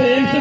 Praise the